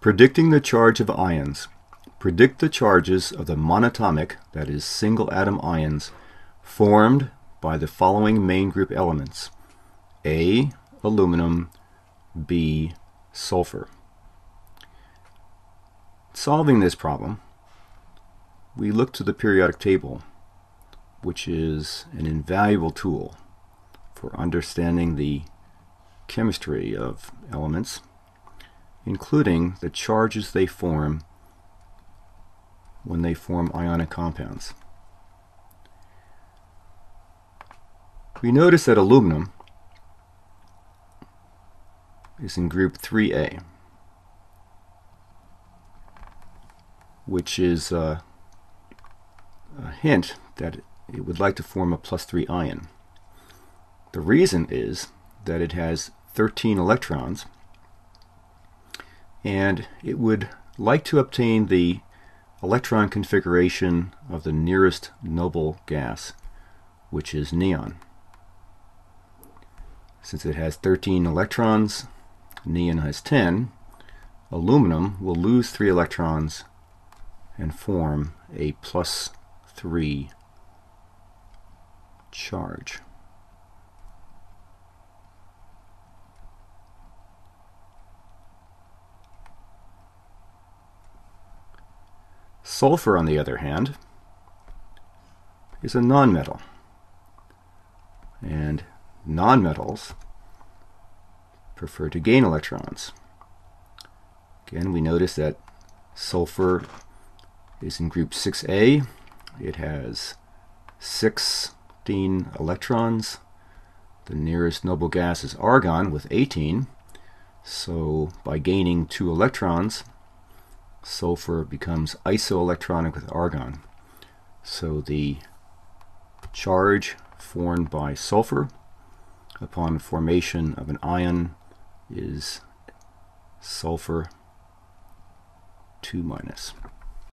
Predicting the charge of ions. Predict the charges of the monatomic, that is, single atom ions, formed by the following main group elements A. Aluminum, B. Sulfur. Solving this problem, we look to the periodic table, which is an invaluable tool for understanding the chemistry of elements, including the charges they form when they form ionic compounds. We notice that aluminum is in group 3A, which is uh, a hint that it would like to form a plus 3 ion. The reason is that it has 13 electrons and it would like to obtain the electron configuration of the nearest noble gas, which is neon. Since it has 13 electrons, neon has 10, aluminum will lose 3 electrons and form a plus 3 charge. Sulfur, on the other hand, is a nonmetal. And nonmetals prefer to gain electrons. Again, we notice that sulfur is in group 6A. It has 16 electrons. The nearest noble gas is argon with 18. So by gaining two electrons, sulfur becomes isoelectronic with argon. So the charge formed by sulfur upon formation of an ion is sulfur 2 minus.